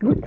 Good.